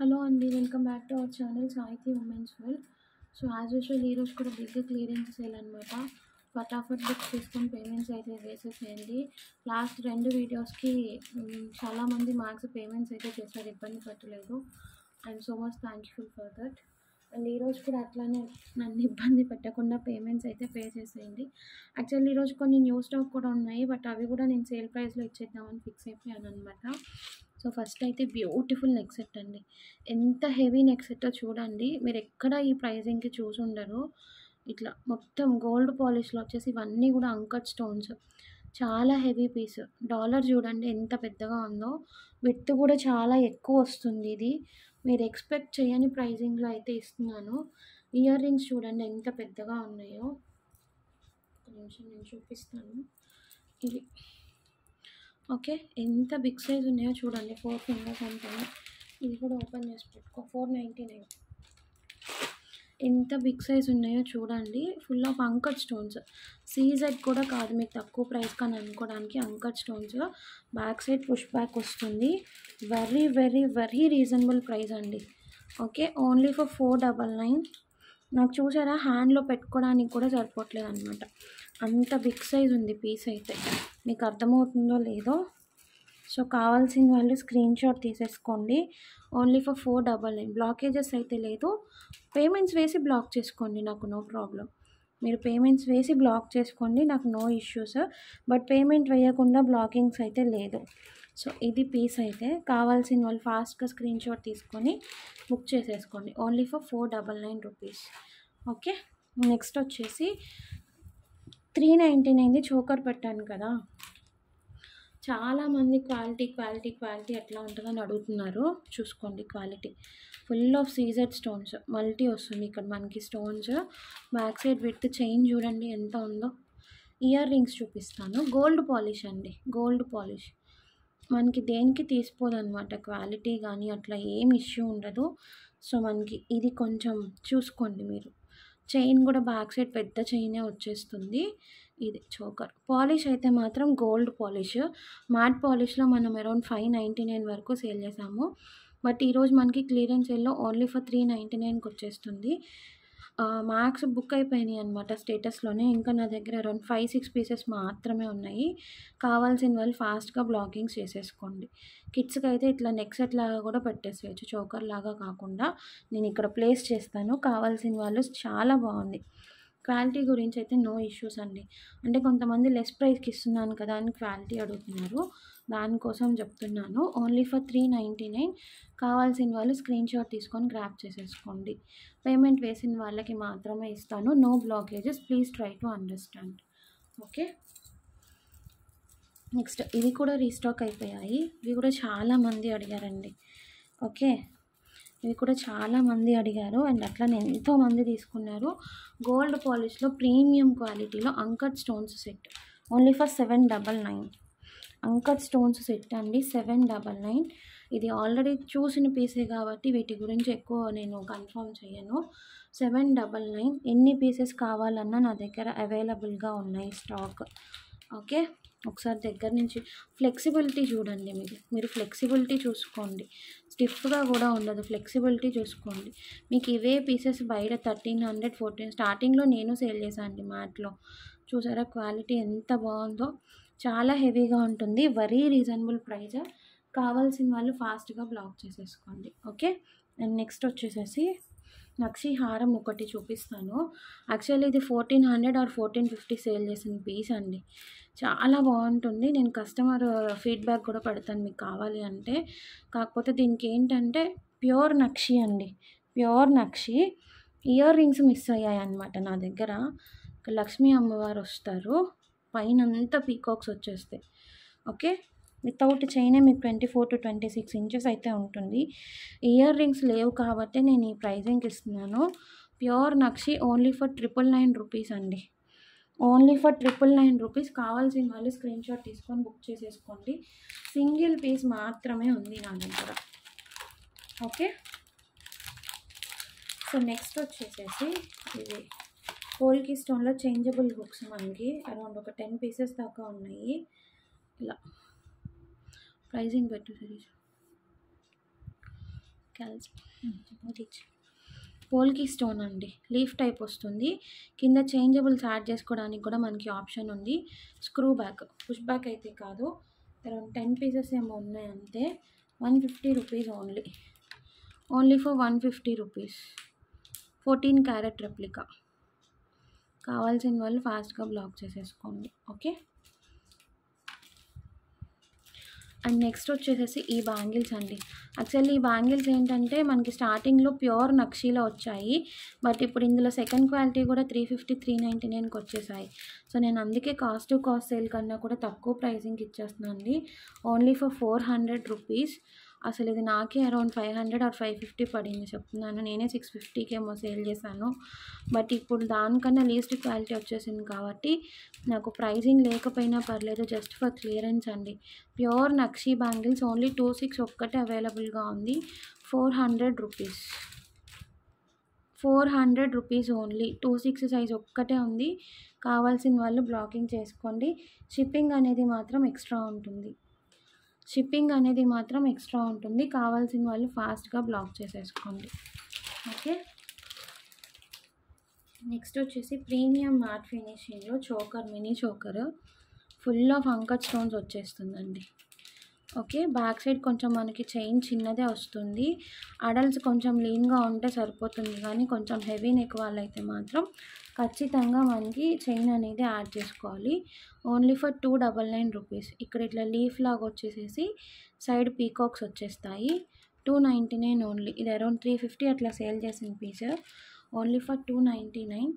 Hello అండి welcome back to our channel Sahithi women's world. So as usual ఈరోజు కూడా big clearance చేయాలన్నమాట అనమాట ఫటాఫట్ బుక్స్ తీసుకొని పేమెంట్స్ అయితే వేసేసేయండి. లాస్ట్ రెండు వీడియోస్కి చాలామంది మార్క్స్ పేమెంట్స్ అయితే చేశారు ఇబ్బంది పట్టలేదు and so much thankful for that and ఈరోజు కూడా అట్లానే నన్ను ఇబ్బంది పెట్టకుండా పేమెంట్స్ అయితే పే చేసేయండి. యాక్చువల్లీ ఈరోజు కొన్ని న్యూ స్టాక్ కూడా ఉన్నాయి బట్ అవి కూడా నేను సేల్ ప్రైస్లో ఇచ్చేద్దామని ఫిక్స్ అయిపోయాను అనమాట సో ఫస్ట్ అయితే బ్యూటిఫుల్ నెక్ సెట్ అండి. ఎంత హెవీ నెక్ సెట్టో చూడండి. మీరు ఎక్కడ ఈ ప్రైజింగ్కి చూసి ఉండరు ఇట్లా మొత్తం గోల్డ్ పాలిష్లో వచ్చేసి ఇవన్నీ కూడా అంకట్ స్టోన్స్ చాలా హెవీ పీస్. డాలర్ చూడండి ఎంత పెద్దగా ఉందో. విత్ కూడా చాలా ఎక్కువ వస్తుంది ఇది. మీరు ఎక్స్పెక్ట్ చేయని ప్రైజింగ్లో అయితే ఇస్తున్నాను. ఇయర్ రింగ్స్ చూడండి ఎంత పెద్దగా ఉన్నాయో. ఒక నిమిషం నేను చూపిస్తాను. ఇవి ఓకే. ఎంత బిగ్ సైజ్ ఉన్నాయో చూడండి. ఫోర్ ఫింగర్స్ అంటే ఇది కూడా ఓపెన్ చేసి పెట్టుకో. Four ninety nine. ఎంత బిగ్ సైజ్ ఉన్నాయో చూడండి. Full of uncut stones. CZ కూడా కాదు మీకు తక్కువ ప్రైస్ కానీ అనుకోవడానికి uncut stones. Back side push back వస్తుంది. Very very very reasonable price అండి. Okay. Only for four double nine. నాకు చూసారా? హ్యాండ్లో పెట్టుకోవడానికి కూడా సరిపోవట్లేదు అనమాట అంత బిగ్ సైజ్ ఉంది పీస్ అయితే. మీకు అర్థమవుతుందో లేదో. సో కావాల్సిన వాళ్ళు స్క్రీన్ షాట్ తీసేసుకోండి. Only for four double nine blockages అయితే లేదు. పేమెంట్స్ వేసి బ్లాక్ చేసుకోండి నాకు నో ప్రాబ్లం మీరు పేమెంట్స్ వేసి బ్లాక్ చేసుకోండి నాకు నో ఇష్యూస్ బట్ పేమెంట్ వేయకుండా బ్లాకింగ్స్ అయితే లేదు. సో ఇది పీస్ అయితే. కావాల్సిన వాళ్ళు ఫాస్ట్గా స్క్రీన్ షాట్ తీసుకొని బుక్ చేసేసుకోండి. Only for four double nine rupees okay next వచ్చేసి త్రీ నైంటీ నైన్ది చోకర్ పెట్టాను కదా. చాలామంది క్వాలిటీ క్వాలిటీ క్వాలిటీ ఎట్లా ఉంటుందని అడుగుతున్నారు. చూసుకోండి క్వాలిటీ. ఫుల్ ఆఫ్ సీజర్ స్టోన్స్ మల్టీ వస్తుంది ఇక్కడ మనకి stones back side with chain చూడండి ఎంత ఉందో. ఇయర్ రింగ్స్ చూపిస్తాను. గోల్డ్ పాలిష్ అండి. గోల్డ్ పాలిష్ మనకి దేనికి తీసిపోదు అనమాట క్వాలిటీ కానీ అట్లా ఏం ఇష్యూ ఉండదు. సో మనకి ఇది కొంచెం చూసుకోండి మీరు. చైన్ కూడా బ్యాక్ సైడ్ పెద్ద చైనే వచ్చేస్తుంది. ఇది చోకర్. పాలిష్ అయితే మాత్రం గోల్డ్ పాలిష్. మ్యాట్ పాలిష్లో మనం అరౌండ్ ఫైవ్ నైంటీ నైన్ వరకు సేల్ చేసాము. బట్ ఈరోజు మనకి క్లియరెన్స్ సేల్లో ఓన్లీ ఫర్ త్రీ నైంటీ నైన్కి వచ్చేస్తుంది. మ్యాక్స్ బుక్ అయిపోయినాయి అనమాట స్టేటస్లోనే. ఇంకా నా దగ్గర అరౌండ్ ఫైవ్ సిక్స్ పీసెస్ మాత్రమే ఉన్నాయి. కావాల్సిన వాళ్ళు ఫాస్ట్గా బ్లాగింగ్స్ చేసేసుకోండి. కిడ్స్కి అయితే ఇట్లా నెక్ సెట్ లాగా కూడా పెట్టేసేయచ్చు. చోకర్ లాగా కాకుండా నేను ఇక్కడ ప్లేస్ చేస్తాను. కావాల్సిన వాళ్ళు చాలా బాగుంది. క్వాలిటీ గురించి అయితే నో ఇష్యూస్ అండి. అంటే కొంతమంది లెస్ ప్రైస్కి ఇస్తున్నాను కదా అని క్వాలిటీ అడుగుతున్నారు. దానికోసం చెప్తున్నాను. Only for three ninety nine కావాల్సిన వాళ్ళు స్క్రీన్ షాట్ తీసుకొని గ్రాప్ చేసేసుకోండి. పేమెంట్ వేసిన వాళ్ళకి మాత్రమే ఇస్తాను. No blockages. Please try to understand. Okay? Next ఇవి కూడా రీస్టాక్ అయిపోయాయి. ఇవి కూడా చాలామంది అడిగారండి. ఓకే? ఇవి కూడా చాలామంది అడిగారు. అండ్ అట్లనే ఎంతోమంది తీసుకున్నారు. గోల్డ్ పాలిష్లో ప్రీమియం క్వాలిటీలో uncut stones set. Only for seven double nine. Uncut stones set అండి. సెవెన్ డబల్ నైన్ ఇది ఆల్రెడీ చూసిన పీసే కాబట్టి వీటి గురించి ఎక్కువ నేను కన్ఫర్మ్ చేయను సెవెన్ డబల్ నైన్ ఎన్ని పీసెస్ కావాలన్నా నా దగ్గర అవైలబుల్గా ఉన్నాయి స్టాక్ ఓకే ఒకసారి దగ్గర నుంచి ఫ్లెక్సిబిలిటీ చూడండి మీరు. మీరు ఫ్లెక్సిబిలిటీ చూసుకోండి. స్టిఫ్గా కూడా ఉండదు. ఫ్లెక్సిబిలిటీ చూసుకోండి. మీకు ఇవే పీసెస్ బయట థర్టీన్ హండ్రెడ్ ఫోర్టీన్ స్టార్టింగ్లో నేను సేల్ చేశాను అండి మ్యాట్లో. చూసారా? క్వాలిటీ ఎంత బాగుందో. చాలా హెవీగా ఉంటుంది. వెరీ రీజనబుల్ ప్రైస్ కావాల్సిన వాళ్ళు ఫాస్ట్గా బ్లాక్ చేసేసుకోండి. ఓకే? అండ్ నెక్స్ట్ వచ్చేసేసి నక్షి హారం ఒకటి చూపిస్తాను. యాక్చువల్లీ ఇది fourteen hundred or fourteen fifty sale చేసిన పీస్ అండి. చాలా బాగుంటుంది. నేను కస్టమర్ ఫీడ్బ్యాక్ కూడా పెడతాను మీకు కావాలి అంటే. కాకపోతే దీనికి ఏంటంటే ప్యూర్ నక్షి అండి. Pure nakshi. Ear rings miss అయ్యాయి అనమాట నా దగ్గర. లక్ష్మీ అమ్మవారు వస్తారు. పైన అంతా పీకాక్స్ వచ్చేస్తాయి. ఓకే? వితౌట్ చైనే మీకు twenty four to twenty six inches అయితే ఉంటుంది. ఇయర్ రింగ్స్ లేవు కాబట్టి నేను ఈ ప్రైజింగ్కి ఇస్తున్నాను. Pure nakshi only for triple nine rupees అండి. Only for triple nine rupees. కావాల్సిన వాళ్ళు స్క్రీన్ షాట్ తీసుకొని బుక్ చేసేసుకోండి. సింగిల్ పీస్ మాత్రమే ఉంది నా దగ్గర. ఓకే? సో నెక్స్ట్ వచ్చేసేసి ఇది. పోల్కి స్టోన్లో చేంజబుల్ బుక్స్ మనకి. అరౌండ్ ఒక టెన్ పీసెస్ దాకా ఉన్నాయి. ఇలా. ప్రైజింగ్ పెట్టు సిరీస్ క్యాల్స్ పోల్కి స్టోన్ అండి. లీఫ్ టైప్ వస్తుంది. కింద చేంజబుల్స్ యాడ్ చేసుకోవడానికి కూడా మనకి ఆప్షన్ ఉంది. స్క్రూ బ్యాక్ పుష్ బ్యాక్ అయితే కాదు. అరౌండ్ టెన్ పీసెస్ ఏమో ఉన్నాయి అంతే. One fifty rupees only only for one fifty rupees fourteen carat replica కావాల్సిన వాళ్ళు ఫాస్ట్గా బ్లాక్ చేసేసుకోండి. ఓకే? అండ్ నెక్స్ట్ వచ్చేసేసి ఈ బ్యాంగిల్స్ అండి. యాక్చువల్లీ ఈ బ్యాంగిల్స్ ఏంటంటే మనకి స్టార్టింగ్లో ప్యూర్ నక్షీలో వచ్చాయి. బట్ ఇప్పుడు ఇందులో సెకండ్ క్వాలిటీ కూడా త్రీ ఫిఫ్టీ త్రీ నైంటీ నైన్కి వచ్చేసాయి. సో నేను అందుకే కాస్ట్ టు కాస్ట్ సేల్ కన్నా కూడా తక్కువ ప్రైసింగ్కి ఇచ్చేస్తున్నాను అండి only for four hundred rupees. అసలు ఇది నాకే around five hundred or five fifty పడింది చెప్తున్నాను. నేనే సిక్స్ ఫిఫ్టీకి ఏమో సేల్ చేశాను. బట్ ఇప్పుడు దానికన్నా లీస్ట్ క్వాలిటీ వచ్చేసింది కాబట్టి నాకు ప్రైజింగ్ లేకపోయినా పర్లేదు జస్ట్ ఫర్ క్లియరెన్స్ అండి. Pure nakshi bangles only two six ఒక్కటే అవైలబుల్గా ఉంది. Four hundred rupees. Four hundred rupees only. Two six size ఒక్కటే ఉంది. కావాల్సిన వాళ్ళు బ్లాకింగ్ చేసుకోండి. షిప్పింగ్ అనేది మాత్రం ఎక్స్ట్రా ఉంటుంది. షిప్పింగ్ అనేది మాత్రం ఎక్స్ట్రా ఉంటుంది. కావాల్సిన వాళ్ళు ఫాస్ట్గా బ్లాక్ చేసేసుకోండి. ఓకే? నెక్స్ట్ వచ్చేసి premium matte ఫినిషింగ్లో choker mini choker. Full of uncut stones వచ్చేస్తుందండి. ఓకే? బ్యాక్ సైడ్ కొంచెం మనకి చైన్ చిన్నదే వస్తుంది. అడల్ట్స్ కొంచెం లీన్గా ఉంటే సరిపోతుంది కానీ కొంచెం హెవీ నెక్ వాళ్ళైతే మాత్రం ఖచ్చితంగా మనకి చైన్ అనేది యాడ్ చేసుకోవాలి. Only for two double nine rupees. ఇక్కడ ఇట్లా లీఫ్ లాగా వచ్చేసేసి సైడ్ పీకాక్స్ వచ్చేస్తాయి. Two ninety nine only. ఇది అరౌండ్ త్రీ ఫిఫ్టీ అట్లా సేల్ చేసిన piece only for two ninety nine.